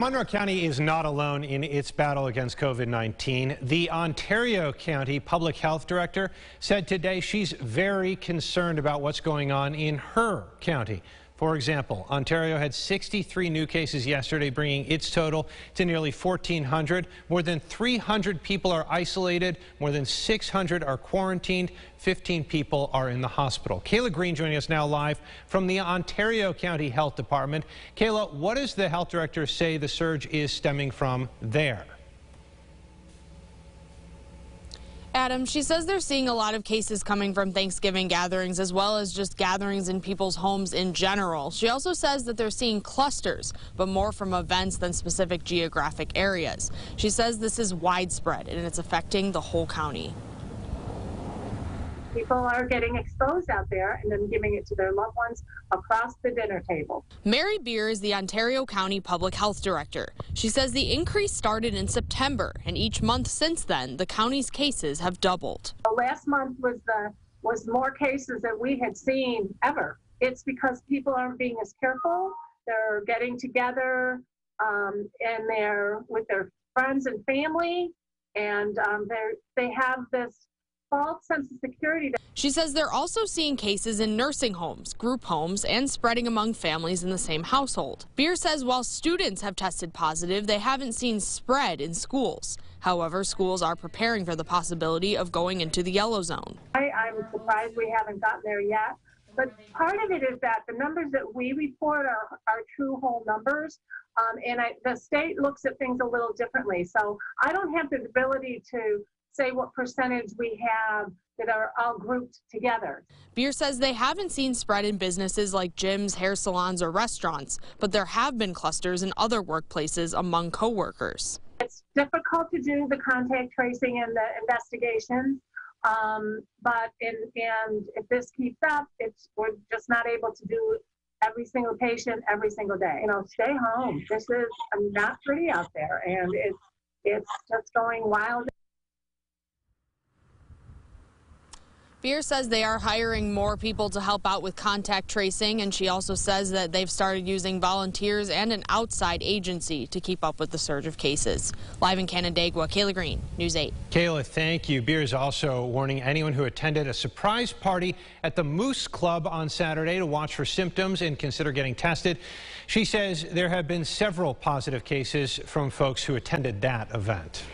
Monroe County is not alone in its battle against COVID-19. The Ontario County Public Health Director said today she's very concerned about what's going on in her county. For example, Ontario had 63 new cases yesterday, bringing its total to nearly 1,400. More than 300 people are isolated. More than 600 are quarantined. 15 people are in the hospital. Kayla Green joining us now live from the Ontario County Health Department. Kayla, what does the health director say the surge is stemming from there? Adam, she says they're seeing a lot of cases coming from Thanksgiving gatherings as well as just gatherings in people's homes in general. She also says that they're seeing clusters, but more from events than specific geographic areas. She says this is widespread and it's affecting the whole county people are getting exposed out there and then giving it to their loved ones across the dinner table. Mary Beer is the Ontario County Public Health Director. She says the increase started in September, and each month since then, the county's cases have doubled. The Last month was the was more cases than we had seen ever. It's because people aren't being as careful. They're getting together um, and they're with their friends and family, and um, they they have this false sense of security. She says they're also seeing cases in nursing homes, group homes, and spreading among families in the same household. Beer says while students have tested positive, they haven't seen spread in schools. However, schools are preparing for the possibility of going into the yellow zone. I, I'm surprised we haven't gotten there yet. But part of it is that the numbers that we report are, are true whole numbers. Um, and I, the state looks at things a little differently. So I don't have the ability to say what percentage we have that are all grouped together. Beer says they haven't seen spread in businesses like gyms, hair salons, or restaurants, but there have been clusters in other workplaces among coworkers. It's difficult to do the contact tracing and the investigations, um, but in, and if this keeps up, it's we're just not able to do every single patient every single day. You know, stay home. This is not pretty out there, and it's it's just going wild. Beer says they are hiring more people to help out with contact tracing, and she also says that they've started using volunteers and an outside agency to keep up with the surge of cases. Live in Canandaigua, Kayla Green, News 8. Kayla, thank you. Beer is also warning anyone who attended a surprise party at the Moose Club on Saturday to watch for symptoms and consider getting tested. She says there have been several positive cases from folks who attended that event.